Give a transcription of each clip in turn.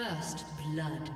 First blood.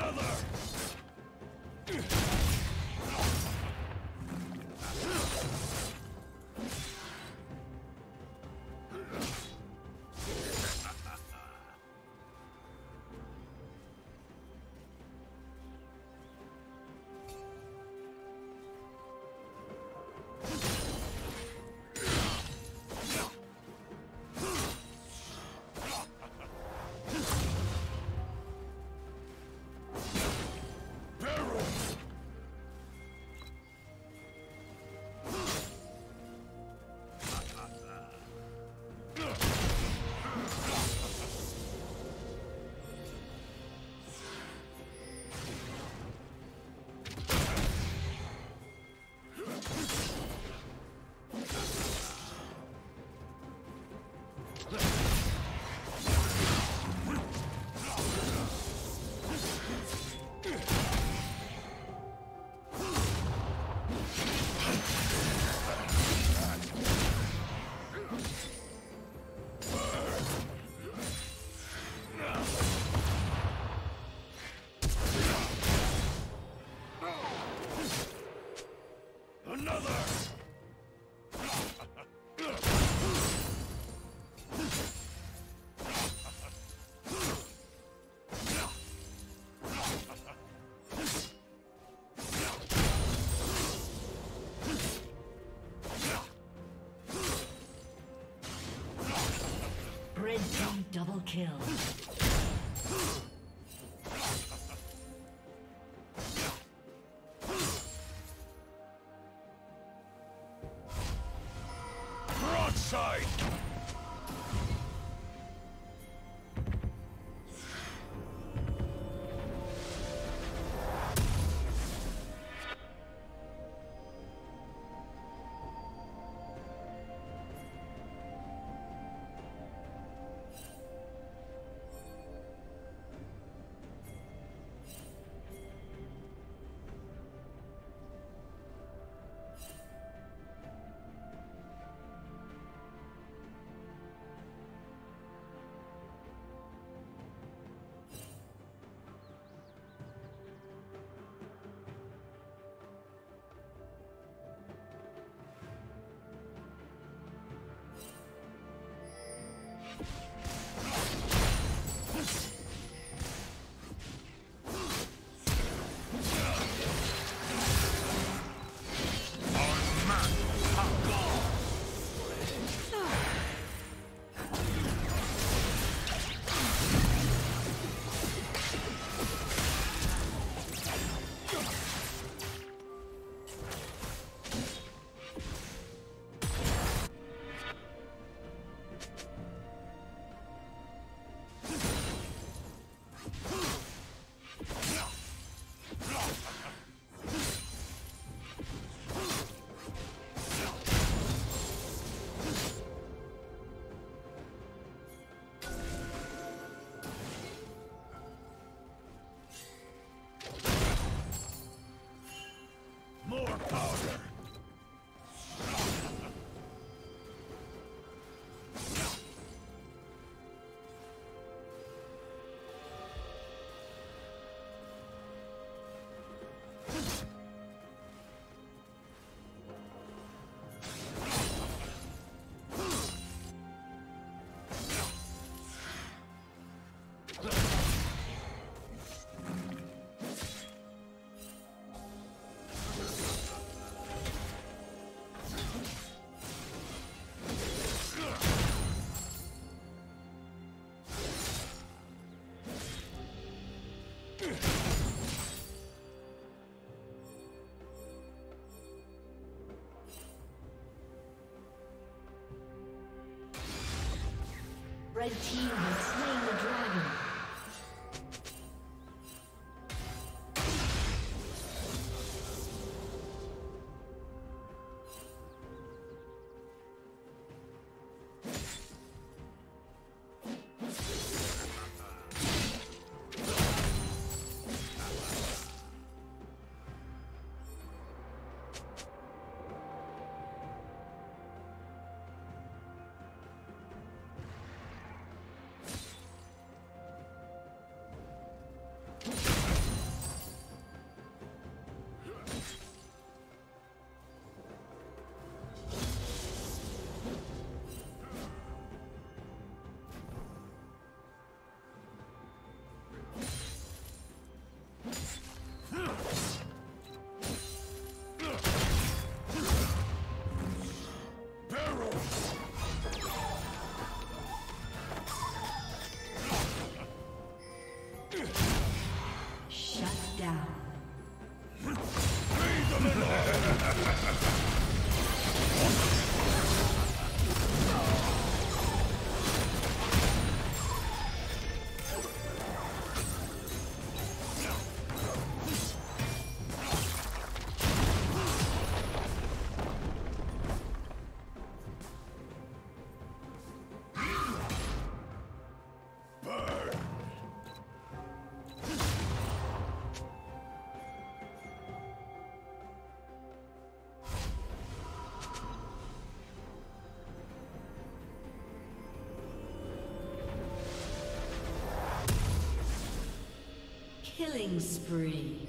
another! Double kill. Broadside! Red team Killing spree.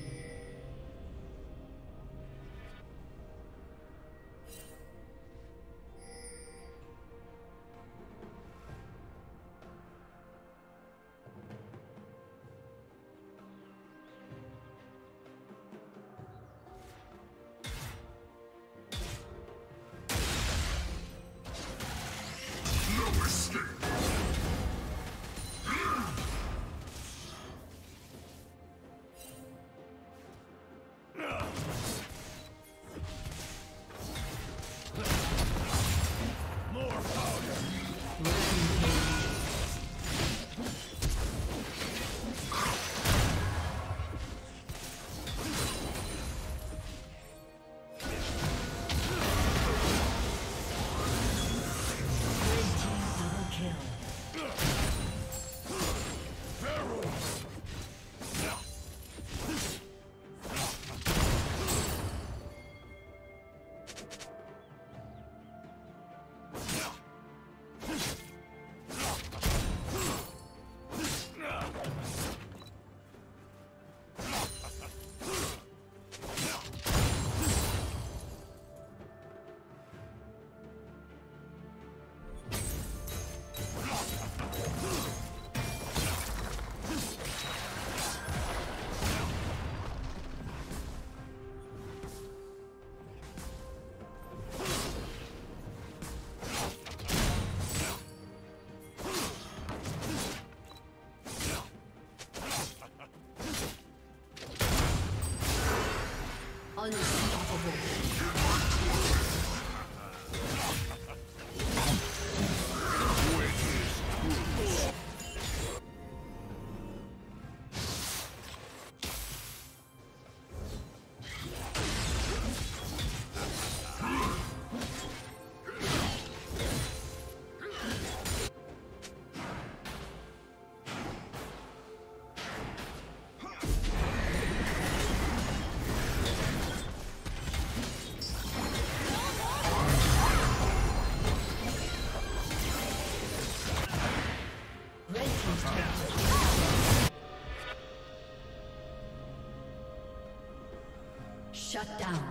Down.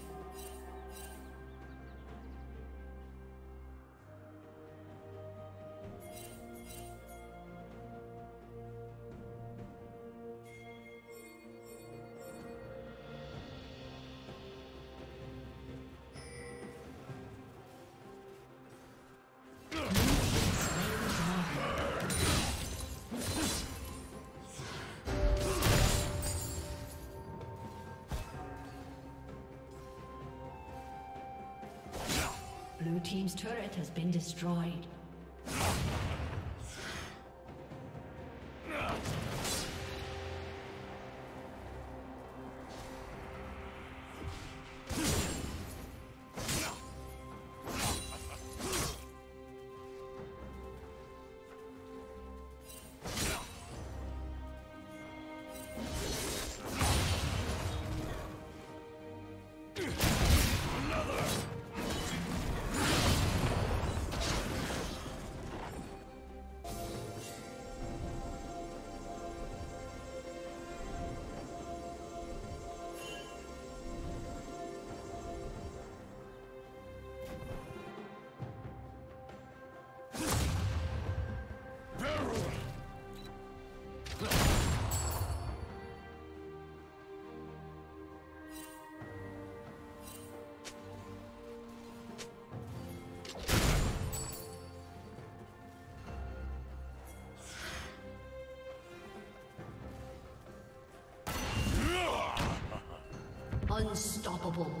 Destroyed. Unstoppable.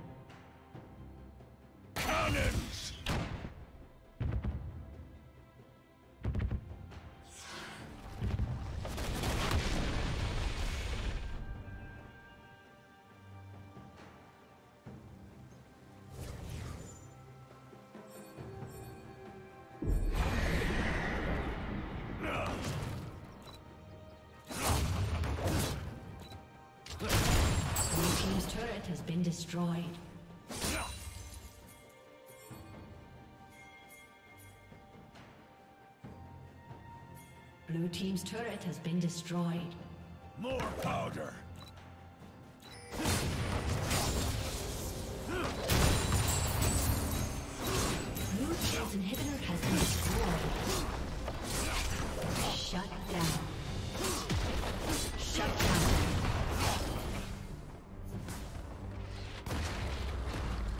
Blue team's turret has been destroyed. More powder! Blue team's inhibitor has been destroyed. Shut down. Shut down.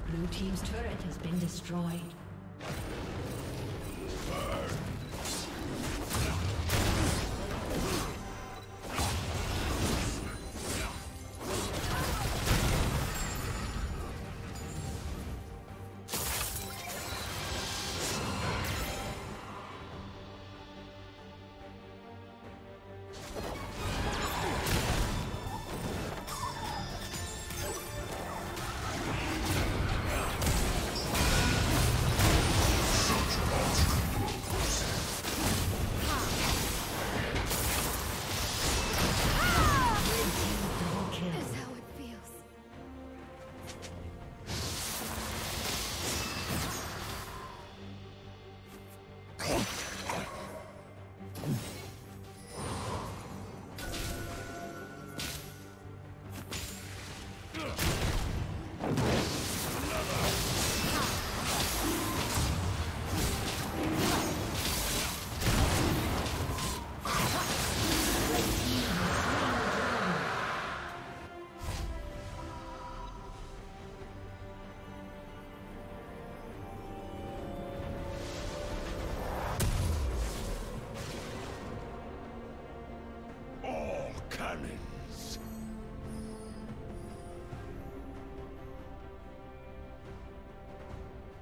Blue team's turret has been destroyed.